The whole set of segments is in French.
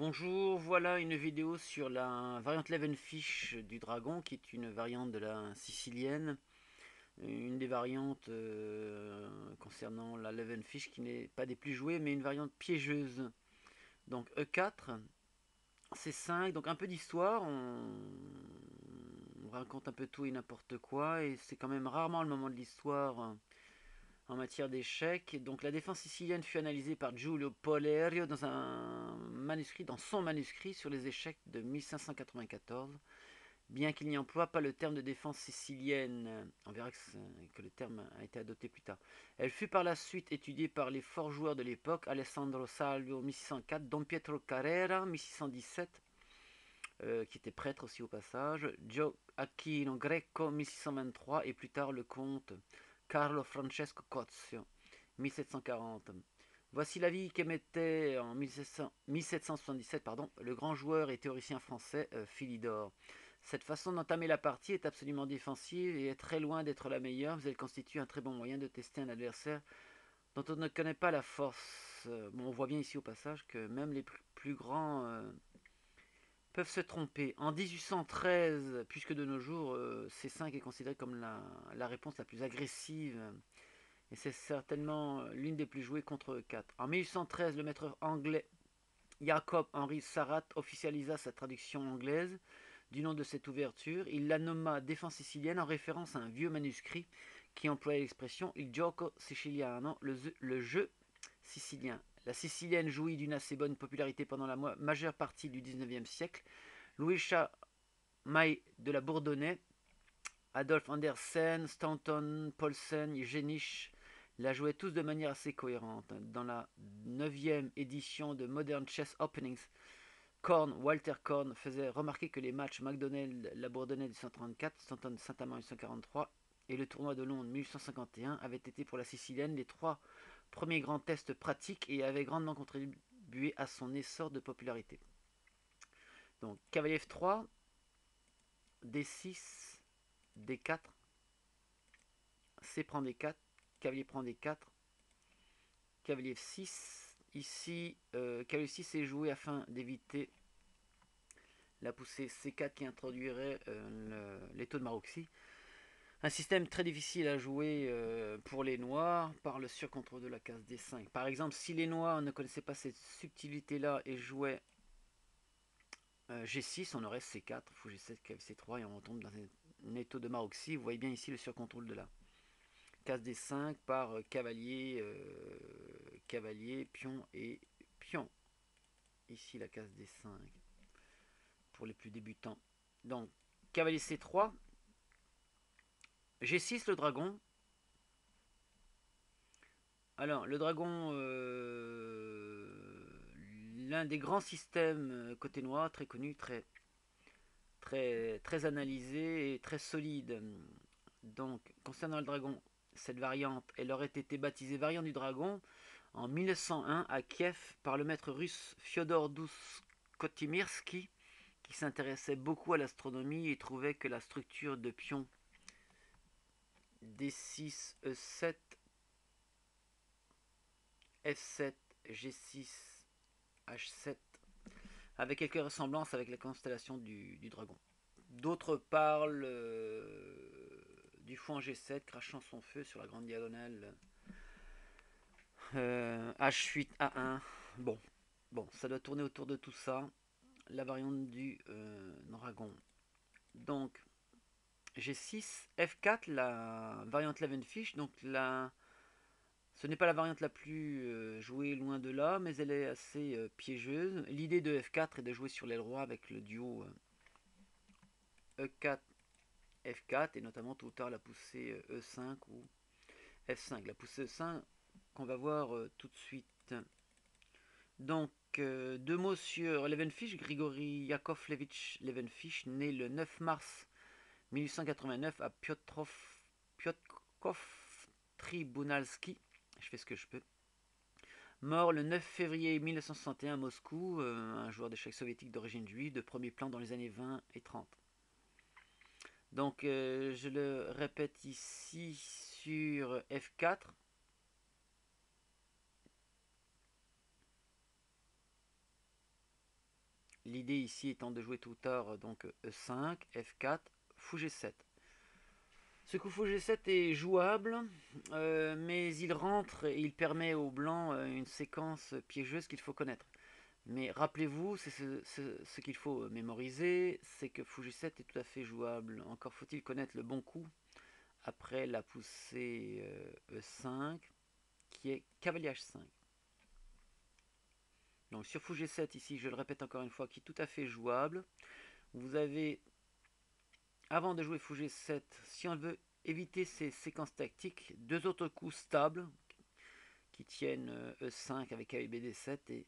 Bonjour, voilà une vidéo sur la variante Levenfish du dragon qui est une variante de la sicilienne. Une des variantes euh, concernant la Levenfish qui n'est pas des plus jouées mais une variante piégeuse. Donc E4, C5, donc un peu d'histoire, on... on raconte un peu tout et n'importe quoi et c'est quand même rarement le moment de l'histoire en matière d'échecs. Donc la défense sicilienne fut analysée par Giulio Polerio dans son manuscrit sur les échecs de 1594. Bien qu'il n'y emploie pas le terme de défense sicilienne, on verra que, le terme a été adopté plus tard. Elle fut par la suite étudiée par les forts joueurs de l'époque, Alessandro Salvio 1604, Don Pietro Carrera 1617, euh, qui était prêtre aussi au passage, Gioacchino Greco 1623 et plus tard le comte Carlo Francesco Cozio, 1740. Voici l'avis qu'émettait en 1777 pardon, le grand joueur et théoricien français euh, Philidor. Cette façon d'entamer la partie est absolument défensive et est très loin d'être la meilleure, mais elle constitue un très bon moyen de tester un adversaire dont on ne connaît pas la force. Euh, bon, on voit bien ici au passage que même les plus grands euh, peuvent se tromper. En 1813, puisque de nos jours, euh, C5 est considéré comme la, réponse la plus agressive, et c'est certainement l'une des plus jouées contre E4. En 1813, le maître anglais Jacob Henry Sarat officialisa sa traduction anglaise du nom de cette ouverture. Il la nomma Défense sicilienne en référence à un vieux manuscrit qui employait l'expression Il gioco siciliano, le jeu sicilien. La sicilienne jouit d'une assez bonne popularité pendant la majeure partie du XIXe siècle. Louis May de la Bourdonnais, Adolf Andersen, Stanton, Paulsen, Genich la jouaient tous de manière assez cohérente. Dans la neuvième édition de Modern Chess Openings, Korn, Walter Korn faisait remarquer que les matchs McDonnell-La Bourdonnais 1834, Stanton Saint-Amand 1843 et le tournoi de Londres 1851 avaient été pour la sicilienne les trois premier grand test pratique et avait grandement contribué à son essor de popularité. Donc cavalier F3, D6, D4, C prend D4, cavalier prend D4, cavalier F6. Ici, euh, cavalier 6 est joué afin d'éviter la poussée C4 qui introduirait euh, les taux de Maroxy. Un système très difficile à jouer euh, pour les noirs par le surcontrôle de la case D5. Par exemple, si les noirs ne connaissaient pas cette subtilité-là et jouaient euh, G6, on aurait C4, fou G7, C3 et on retombe dans un étau de Maroxy. Vous voyez bien ici le surcontrôle de la case D5 par euh, cavalier, cavalier, pion et pion. Ici la case D5 pour les plus débutants. Donc, cavalier C3, G6 le dragon. Alors, le dragon, euh, l'un des grands systèmes euh, côté noir, très connu, très, très, très analysé et très solide. Donc, concernant le dragon, cette variante, elle aurait été baptisée variante du dragon en 1901 à Kiev par le maître russe Fyodor Douskotimirsky, qui s'intéressait beaucoup à l'astronomie et trouvait que la structure de pion D6, E7, F7, G6, H7, avec quelques ressemblances avec la constellation du, dragon. D'autres parlent euh, du fou en G7 crachant son feu sur la grande diagonale H8, euh, A1. Bon, bon, ça doit tourner autour de tout ça. La variante du euh, dragon. Donc, G6, F4, la variante Levenfish, donc ce n'est pas la variante la plus euh, jouée loin de là, mais elle est assez euh, piégeuse. L'idée de F4 est de jouer sur l'aile roi avec le duo E4, euh, F4, et notamment tout tard la poussée E5 ou F5. La poussée E5 qu'on va voir tout de suite. Donc, deux mots sur Levenfish, Grigory Yakovlevich Levenfish, né le 9 mars 1889 à Piotrov, Piotrkov Tribunalski. Je fais ce que je peux. Mort le 9 février 1961 à Moscou, euh, un joueur d'échecs soviétique d'origine juive, de premier plan dans les années 20 et 30. Donc euh, je le répète ici sur F4. L'idée ici étant de jouer tout tard donc E5, F4, Fou G7. Ce coup fou G7 est jouable, euh, mais il rentre et il permet au blanc euh, une séquence piégeuse qu'il faut connaître. Mais rappelez-vous, c'est ce, qu'il faut mémoriser, c'est que fou G7 est tout à fait jouable. Encore faut-il connaître le bon coup après la poussée E5, euh, e qui est cavalier H5. Donc sur fou G7 ici, je le répète encore une fois, qui est tout à fait jouable. Vous avez avant de jouer fou G7, si on veut éviter ces séquences tactiques, deux autres coups stables qui tiennent E5 euh, avec cavalier BD7 et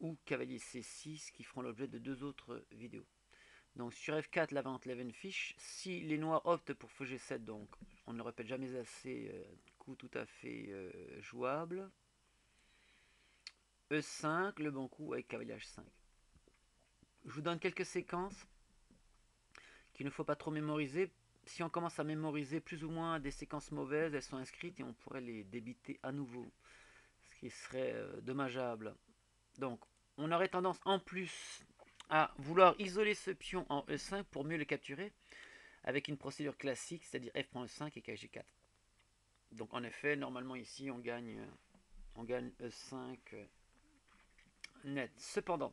ou cavalier C6 qui feront l'objet de deux autres vidéos. Donc sur F4, la vente Levenfish, si les noirs optent pour fou G7, donc on ne le répète jamais assez, euh, coup tout à fait euh, jouable. E5, le bon coup avec cavalier H5. Je vous donne quelques séquences qu'il ne faut pas trop mémoriser. Si on commence à mémoriser plus ou moins des séquences mauvaises, elles sont inscrites et on pourrait les débiter à nouveau. Ce qui serait euh, dommageable. Donc, on aurait tendance en plus à vouloir isoler ce pion en E5 pour mieux le capturer avec une procédure classique, c'est-à-dire F prend E5 et KG4. Donc en effet, normalement ici, on gagne, on gagne E5 euh, net. Cependant,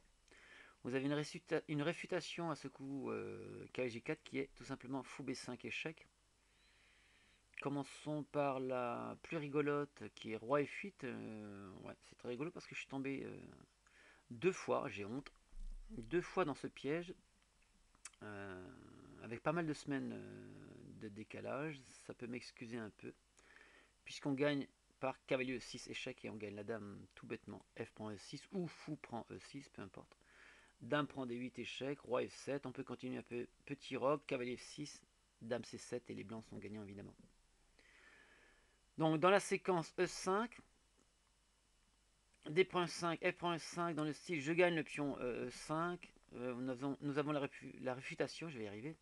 vous avez une, réfutation à ce coup euh, 4 qui est tout simplement fou B5 échec. Commençons par la plus rigolote qui est roi F8. Euh, ouais, c'est très rigolo parce que je suis tombé euh, deux fois, j'ai honte, deux fois dans ce piège. Avec pas mal de semaines de décalage, ça peut m'excuser un peu. Puisqu'on gagne par cavalier E6 échec et on gagne la dame tout bêtement F prend E6 ou fou prend E6, peu importe. Dame prend D8, échec, roi F7, on peut continuer un peu, petit roc, cavalier F6, dame C7 et les blancs sont gagnants évidemment. Donc dans la séquence E5, D.5, F.5 dans le style je gagne le pion E5, euh, nous avons, la, réfutation, je vais y arriver,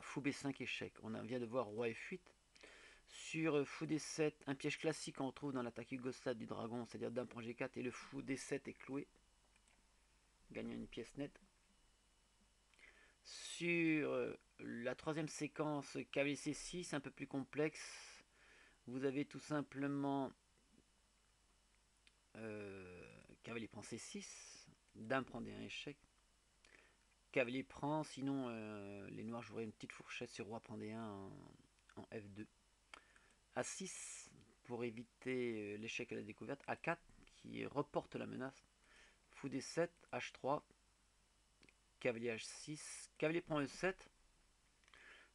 fou B5 échec, on vient de voir roi F8, sur fou D7, un piège classique qu'on retrouve dans l'attaque yougoslave du dragon, c'est-à-dire dame prend G4 et le fou D7 est cloué gagnant une pièce nette. Sur euh, la troisième séquence cavalier C6, un peu plus complexe, vous avez tout simplement euh, cavalier prend C6, dame prend D1 échec, cavalier prend, sinon euh, les noirs joueraient une petite fourchette sur roi prend D1 en, en F2. A6 pour éviter l'échec à la découverte, A4 qui reporte la menace Fou D7, H3, cavalier H6, cavalier prend E7.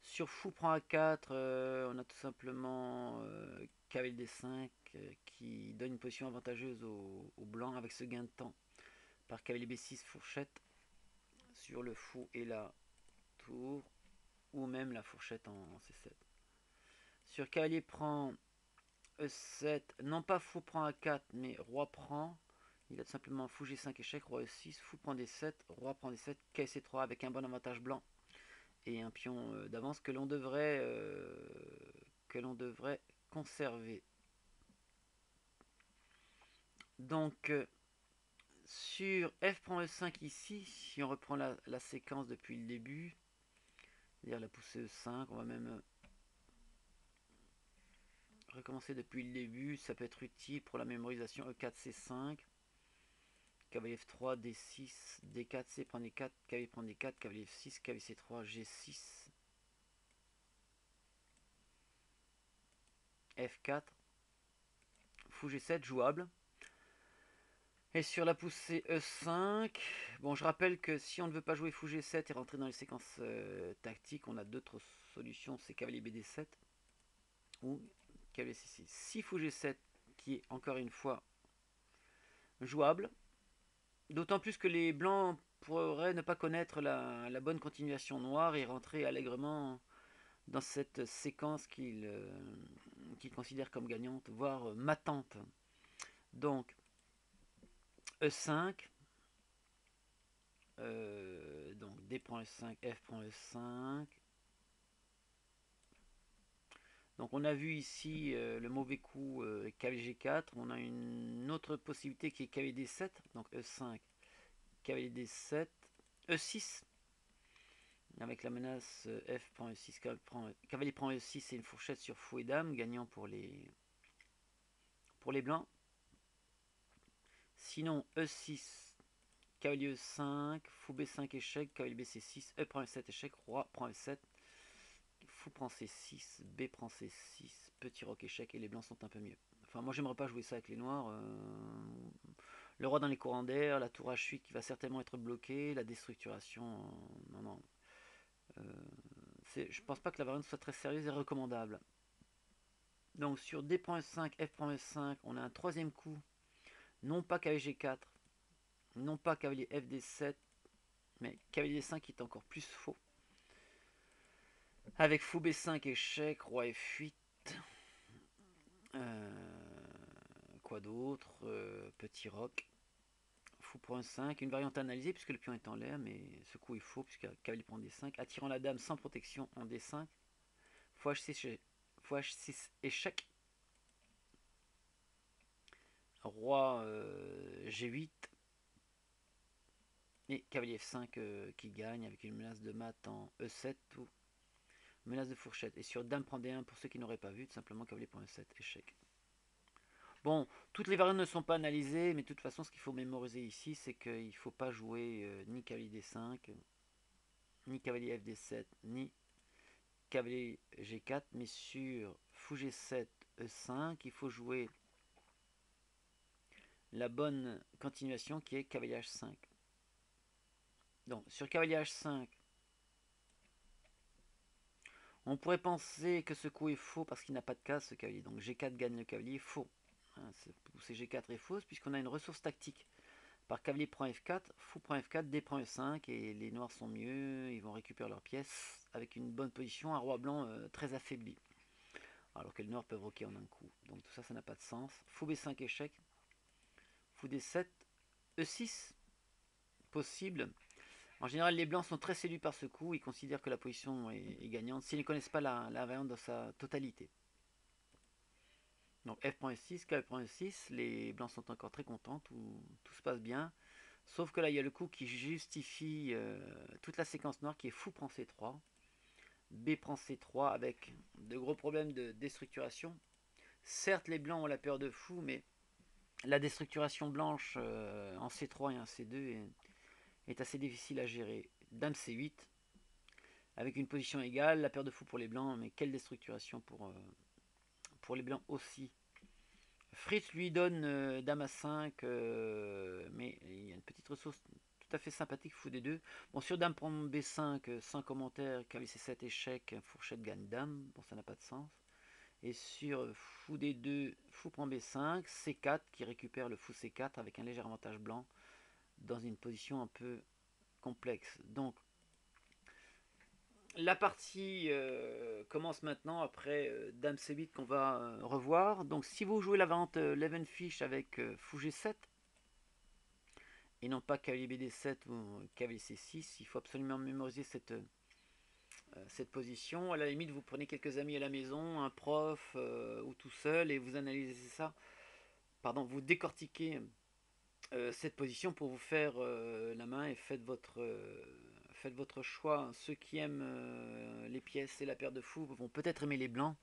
Sur fou prend A4, euh, on a tout simplement euh, cavalier D5 euh, qui donne une position avantageuse au, blanc avec ce gain de temps. Par cavalier B6, fourchette sur le fou et la tour, ou même la fourchette en, C7. Sur cavalier prend E7, non pas fou prend A4, mais roi prend. Il a simplement fou G5 échec, roi E6, fou prend D7, roi prend D7, KC3 avec un bon avantage blanc et un pion euh, d'avance que l'on devrait, euh, devrait conserver. Donc euh, sur F prend E5 ici, si on reprend la, la séquence depuis le début, c'est-à-dire la poussée E5, on va même recommencer depuis le début, ça peut être utile pour la mémorisation E4, C5 cavalier F3, D6, D4, C prend D4, cavalier prend D4, cavalier F6, cavalier C3, G6, F4, fou G7, jouable. Et sur la poussée E5, bon je rappelle que si on ne veut pas jouer fou G7 et rentrer dans les séquences euh, tactiques, on a d'autres solutions, c'est cavalier BD7 ou cavalier C6. Si fou G7 qui est encore une fois jouable, D'autant plus que les blancs pourraient ne pas connaître la, bonne continuation noire et rentrer allègrement dans cette séquence qu'ils euh, considèrent comme gagnante, voire euh, matante. Donc, E5, euh, donc D prend E5, F prend E5. Donc on a vu ici le mauvais coup KVG4. On a une autre possibilité qui est KVD7. Donc E5, cavalier D7, E6, avec la menace euh, F prend E6, cavalier prend E6 et une fourchette sur fou et dame, gagnant pour les, pour les blancs. Sinon, E6, cavalier E5, fou B5 échec, cavalier BC6, E prend E7 échec, roi prend E7, fou prend C6, B prend C6, petit roc échec et les blancs sont un peu mieux. Enfin, moi j'aimerais pas jouer ça avec les noirs. Euh, le roi dans les courants d'air, la tour H8 qui va certainement être bloquée, la déstructuration. Non, non. Euh, je pense pas que la variante soit très sérieuse et recommandable. Donc sur D.5, F.5, on a un troisième coup. Non pas cavalier G4, non pas cavalier FD7, mais cavalier 5 qui est encore plus faux. Avec fou B5 échec, roi F8. Euh, quoi d'autre euh, Petit roc. Fou pour 5. Une variante analysée puisque le pion est en l'air, mais ce coup est faux puisque cavalier prend D5. Attirant la dame sans protection en D5. Fou H6, H6 échec. Roi euh, G8. Et cavalier F5 qui gagne avec une menace de mat en E7 ou Menace de fourchette. Et sur Dame prend D1, pour ceux qui n'auraient pas vu, tout simplement cavalier prend 7 échec. Bon, toutes les variantes ne sont pas analysées, mais de toute façon, ce qu'il faut mémoriser ici, c'est qu'il ne faut pas jouer euh, ni cavalier D5, ni cavalier FD7, ni cavalier G4, mais sur fou G7, E5, il faut jouer la bonne continuation qui est cavalier H5. Donc, sur cavalier H5, on pourrait penser que ce coup est faux parce qu'il n'a pas de case ce cavalier. Donc G4 gagne le cavalier, faux. Hein, c'est G4 est fausse puisqu'on a une ressource tactique. Par cavalier prend F4, fou prend F4, D prend E5 et les noirs sont mieux, ils vont récupérer leurs pièces avec une bonne position, un roi blanc euh, très affaibli. Alors que les noirs peuvent roquer en un coup. Donc tout ça, ça n'a pas de sens. Fou B5 échec, fou D7, E6, possible. En général, les blancs sont très séduits par ce coup, ils considèrent que la position est, gagnante s'ils ne connaissent pas la, variante dans sa totalité. Donc F.6, K.6, les blancs sont encore très contents, tout, se passe bien. Sauf que là, il y a le coup qui justifie euh, toute la séquence noire qui est fou prend C3, B prend C3 avec de gros problèmes de déstructuration. Certes, les blancs ont la peur de fou, mais la déstructuration blanche euh, en C3 et en C2 est est assez difficile à gérer. Dame C8, avec une position égale, la paire de fou pour les blancs, mais quelle déstructuration pour, euh, pour les blancs aussi. Fritz lui donne euh, Dame A5, euh, mais il y a une petite ressource tout à fait sympathique, fou des deux. Bon, sur Dame prend B5, sans commentaire, cavalier C7, échec, fourchette gagne Dame, bon ça n'a pas de sens. Et sur fou des deux, fou prend B5, C4 qui récupère le fou C4 avec un léger avantage blanc dans une position un peu complexe. Donc, la partie euh, commence maintenant après euh, Dame C8 qu'on va euh, revoir. Donc, si vous jouez la vente Leven Fish avec Fou G7 et non pas cavalier BD7 ou cavalier C6, il faut absolument mémoriser cette, cette position. À la limite, vous prenez quelques amis à la maison, un prof ou tout seul et vous analysez ça. Pardon, vous décortiquez euh, cette position pour vous faire euh, la main et faites votre, euh, faites votre choix. Ceux qui aiment les pièces et la paire de fous vont peut-être aimer les blancs.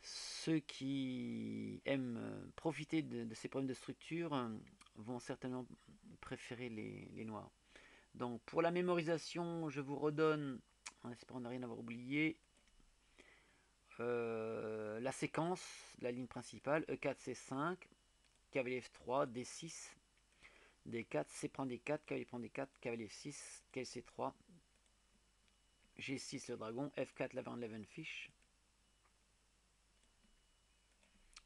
Ceux qui aiment profiter de, ces problèmes de structure vont certainement préférer les, noirs. Donc pour la mémorisation, je vous redonne, en espérant ne rien avoir oublié, la séquence, la ligne principale, E4, C5, cavalier F3, D6, D4, C prend D4, cavalier prend D4, cavalier 6, cavalier C3, G6 le dragon, F4 la variante fiche.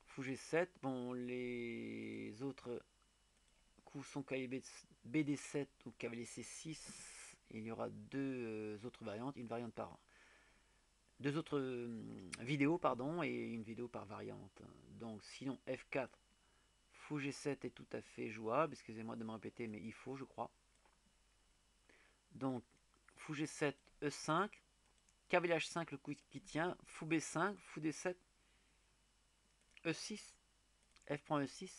Fou G7, bon les autres coups sont cavalier BD7 ou cavalier C6, il y aura deux euh, autres variantes, une variante par deux autres euh, vidéos pardon et une vidéo par variante. Donc sinon F4 Fou G7 est tout à fait jouable, excusez-moi de me répéter, mais il faut, je crois. Donc, Fou G7, E5, cavalier H5, le coup qui tient, Fou B5, Fou D7, E6, F prend E6,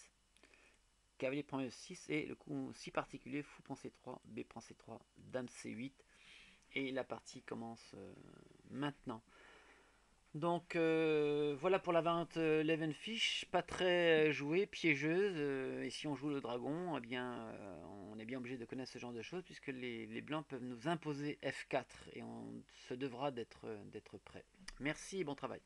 cavalier prend E6 et le coup si particulier, fou prend C3, B prend C3, dame C8 et la partie commence euh, maintenant. Donc euh, voilà pour la variante Leven Fish, pas très jouée, piégeuse, et si on joue le dragon, eh bien on est bien obligé de connaître ce genre de choses puisque les, les blancs peuvent nous imposer F4 et on se devra d'être prêt. Merci et bon travail.